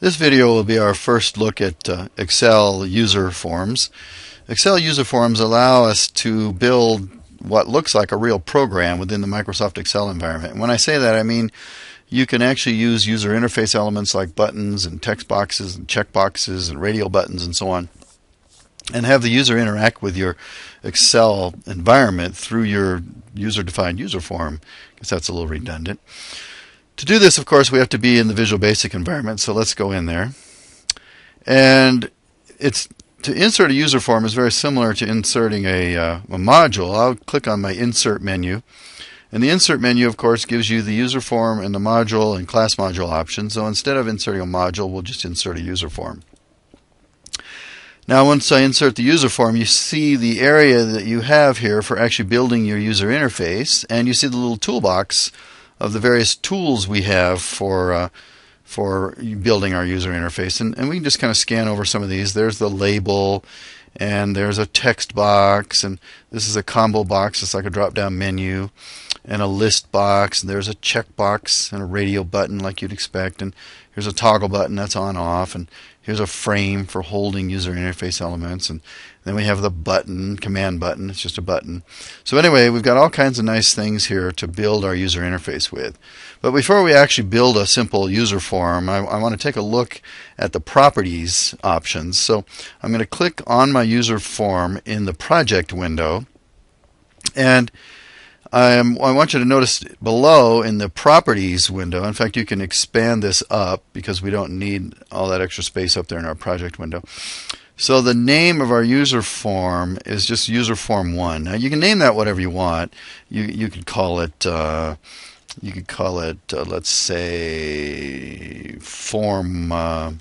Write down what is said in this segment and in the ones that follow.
This video will be our first look at uh, Excel user forms. Excel user forms allow us to build what looks like a real program within the Microsoft Excel environment. And when I say that, I mean you can actually use user interface elements like buttons and text boxes and checkboxes and radial buttons and so on and have the user interact with your Excel environment through your user defined user form because that's a little redundant. To do this, of course, we have to be in the Visual Basic environment, so let's go in there. And it's to insert a user form is very similar to inserting a, uh, a module. I'll click on my Insert menu. And the Insert menu, of course, gives you the user form and the module and class module options. So instead of inserting a module, we'll just insert a user form. Now, once I insert the user form, you see the area that you have here for actually building your user interface, and you see the little toolbox of the various tools we have for uh, for building our user interface. And, and we can just kind of scan over some of these. There's the label, and there's a text box, and this is a combo box. It's like a drop down menu, and a list box, and there's a check box and a radio button like you'd expect, and here's a toggle button that's on off, and here's a frame for holding user interface elements, and then we have the button, command button. It's just a button. So anyway, we've got all kinds of nice things here to build our user interface with. But before we actually build a simple user form, I, I want to take a look at the properties options. So I'm going to click on my user form in the project window, and I'm, I want you to notice below in the properties window, in fact, you can expand this up because we don't need all that extra space up there in our project window. So the name of our user form is just user form one. Now you can name that whatever you want. You you could call it uh, you could call it uh, let's say form uh,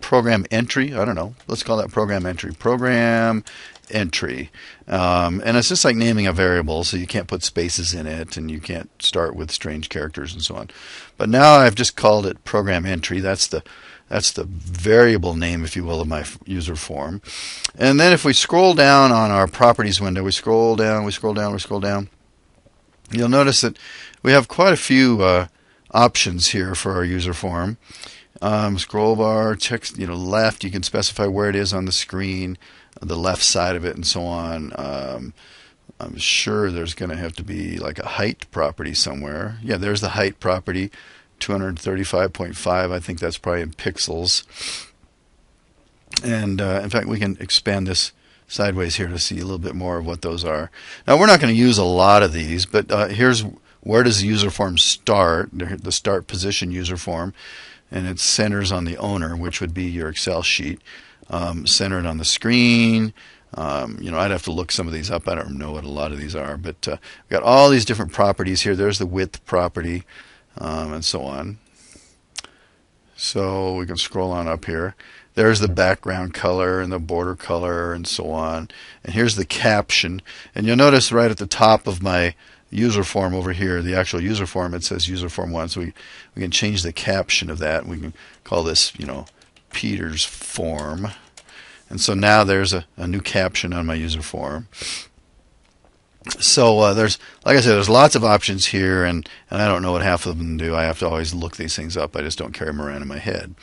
program entry. I don't know. Let's call that program entry. Program entry. Um, and it's just like naming a variable, so you can't put spaces in it and you can't start with strange characters and so on. But now I've just called it program entry. That's the that's the variable name, if you will, of my user form. And then if we scroll down on our properties window, we scroll down, we scroll down, we scroll down, you'll notice that we have quite a few uh, options here for our user form. Um, scroll bar, text, you know, left, you can specify where it is on the screen, the left side of it, and so on. Um, I'm sure there's going to have to be like a height property somewhere. Yeah, there's the height property. 235.5. I think that's probably in pixels. And uh, in fact, we can expand this sideways here to see a little bit more of what those are. Now, we're not going to use a lot of these, but uh, here's where does the user form start, the start position user form, and it centers on the owner, which would be your Excel sheet, um, centered on the screen. Um, you know, I'd have to look some of these up. I don't know what a lot of these are, but uh, we've got all these different properties here. There's the width property um, and so on. So we can scroll on up here. There's the background color and the border color and so on. And here's the caption. And you'll notice right at the top of my user form over here, the actual user form, it says user form one. So we, we can change the caption of that. We can call this, you know, Peter's form. And so now there's a, a new caption on my user form so uh, there's like I said, there's lots of options here, and and I don't know what half of them do. I have to always look these things up. I just don't carry them around in my head.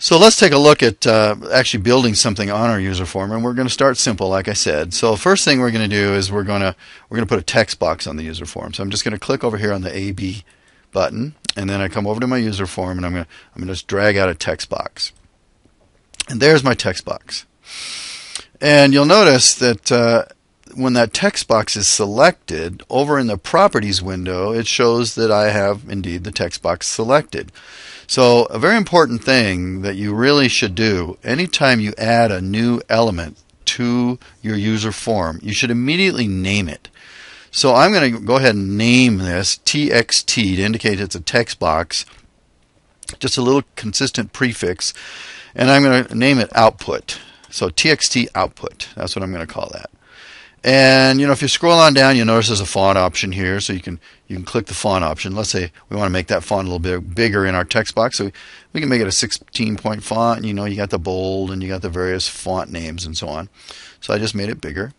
So let's take a look at uh, actually building something on our user form, and we're going to start simple, like I said. So first thing we're going to do is we're going to we're going to put a text box on the user form. So I'm just going to click over here on the AB button, and then I come over to my user form, and I'm going to I'm going to just drag out a text box, and there's my text box. And you'll notice that uh, when that text box is selected, over in the properties window, it shows that I have indeed the text box selected. So a very important thing that you really should do anytime you add a new element to your user form, you should immediately name it. So I'm going to go ahead and name this TXT to indicate it's a text box, just a little consistent prefix, and I'm going to name it output. So TXT output, that's what I'm going to call that. And you know, if you scroll on down, you'll notice there's a font option here, so you can you can click the font option. Let's say we want to make that font a little bit bigger in our text box, so we can make it a 16 point font. You know, you got the bold and you got the various font names and so on. So I just made it bigger.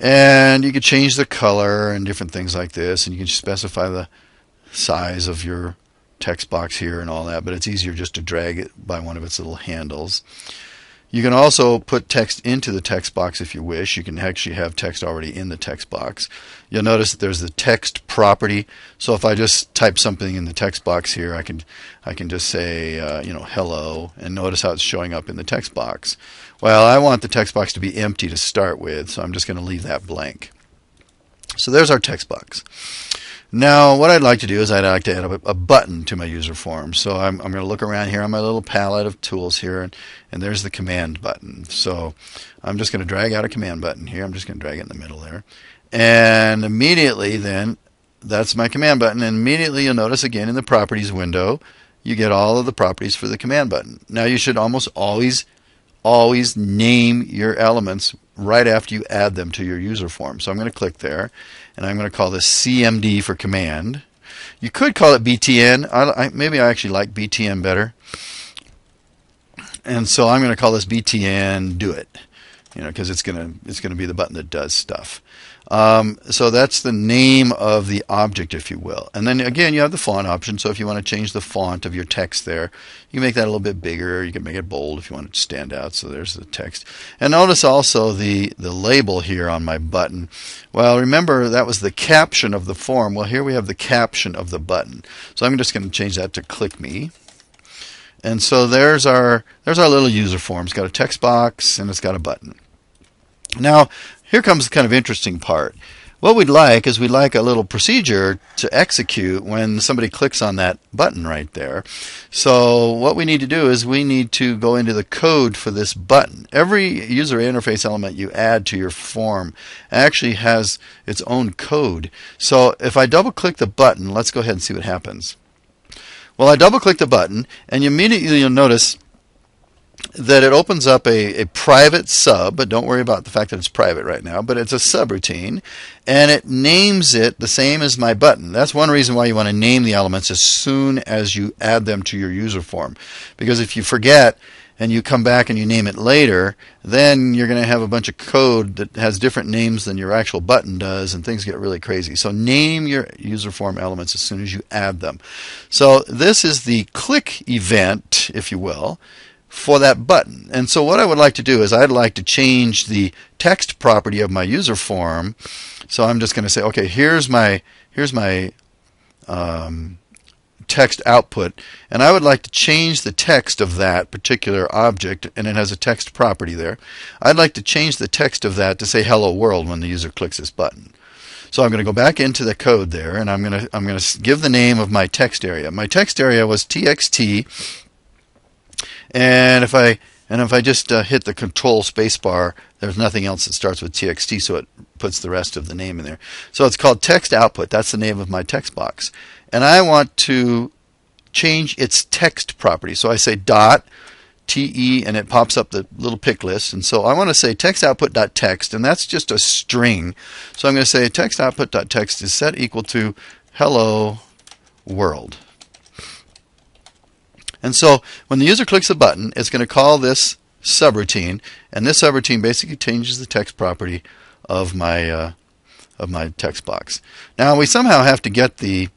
And you can change the color and different things like this, and you can specify the size of your text box here and all that, but it's easier just to drag it by one of its little handles. You can also put text into the text box if you wish. You can actually have text already in the text box. You'll notice that there's the text property. So if I just type something in the text box here, I can I can just say uh, you know hello, and notice how it's showing up in the text box. Well, I want the text box to be empty to start with, so I'm just going to leave that blank. So there's our text box. Now, what I'd like to do is I'd like to add a, a button to my user form. So I'm, I'm going to look around here on my little palette of tools here, and, and there's the command button. So I'm just going to drag out a command button here. I'm just going to drag it in the middle there. And immediately then, that's my command button. And immediately you'll notice again in the properties window, you get all of the properties for the command button. Now you should almost always, always name your elements right after you add them to your user form. So I'm going to click there and I'm going to call this CMD for command. You could call it BTN. I, I, maybe I actually like BTN better. And so I'm going to call this BTN do it, you know, because it's going to it's going to be the button that does stuff. Um, so that's the name of the object, if you will. And then again, you have the font option. So if you want to change the font of your text there, you can make that a little bit bigger. You can make it bold if you want it to stand out. So there's the text. And notice also the, the label here on my button. Well, remember that was the caption of the form. Well, here we have the caption of the button. So I'm just going to change that to click me. And so there's our there's our little user form. It's got a text box and it's got a button. Now, here comes the kind of interesting part. What we'd like is we'd like a little procedure to execute when somebody clicks on that button right there. So what we need to do is we need to go into the code for this button. Every user interface element you add to your form actually has its own code. So if I double click the button, let's go ahead and see what happens. Well, I double click the button and immediately you'll notice that it opens up a, a private sub, but don't worry about the fact that it's private right now, but it's a subroutine, and it names it the same as my button. That's one reason why you want to name the elements as soon as you add them to your user form. Because if you forget and you come back and you name it later, then you're going to have a bunch of code that has different names than your actual button does, and things get really crazy. So name your user form elements as soon as you add them. So this is the click event, if you will for that button. And so what I would like to do is I'd like to change the text property of my user form. So I'm just going to say, okay, here's my here's my um, text output, and I would like to change the text of that particular object, and it has a text property there. I'd like to change the text of that to say "Hello World" when the user clicks this button. So I'm going to go back into the code there, and I'm going to I'm going to give the name of my text area. My text area was txt and if I and if I just uh, hit the control spacebar, there's nothing else that starts with txt, so it puts the rest of the name in there. So it's called text output. That's the name of my text box. And I want to change its text property. So I say dot te and it pops up the little pick list. And so I want to say text output dot text, and that's just a string. So I'm going to say text output dot text is set equal to hello world. And so when the user clicks a button, it's going to call this subroutine, and this subroutine basically changes the text property of my uh, of my text box. Now we somehow have to get the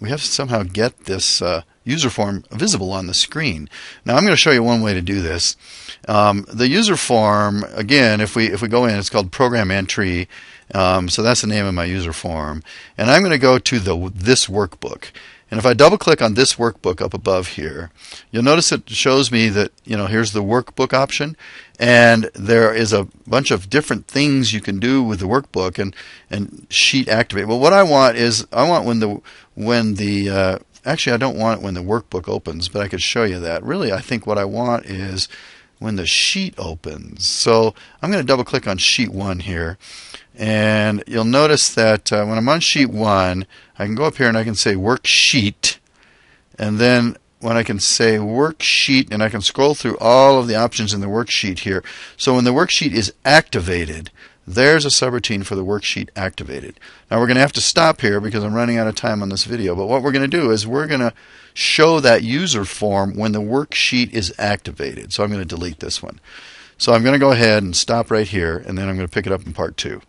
we have to somehow get this uh, user form visible on the screen. Now I'm going to show you one way to do this. Um, the user form again, if we if we go in, it's called program entry. Um, so that's the name of my user form, and I'm going to go to the this workbook. And if I double click on this workbook up above here, you'll notice it shows me that, you know, here's the workbook option. And there is a bunch of different things you can do with the workbook and, and sheet activate. Well, what I want is, I want when the, when the, uh, actually I don't want it when the workbook opens, but I could show you that. Really, I think what I want is when the sheet opens. So I'm going to double click on sheet one here. And you'll notice that uh, when I'm on sheet one, I can go up here and I can say worksheet. And then when I can say worksheet and I can scroll through all of the options in the worksheet here. So when the worksheet is activated, there's a subroutine for the worksheet activated. Now we're going to have to stop here because I'm running out of time on this video. But what we're going to do is we're going to show that user form when the worksheet is activated. So I'm going to delete this one. So I'm going to go ahead and stop right here, and then I'm going to pick it up in part two.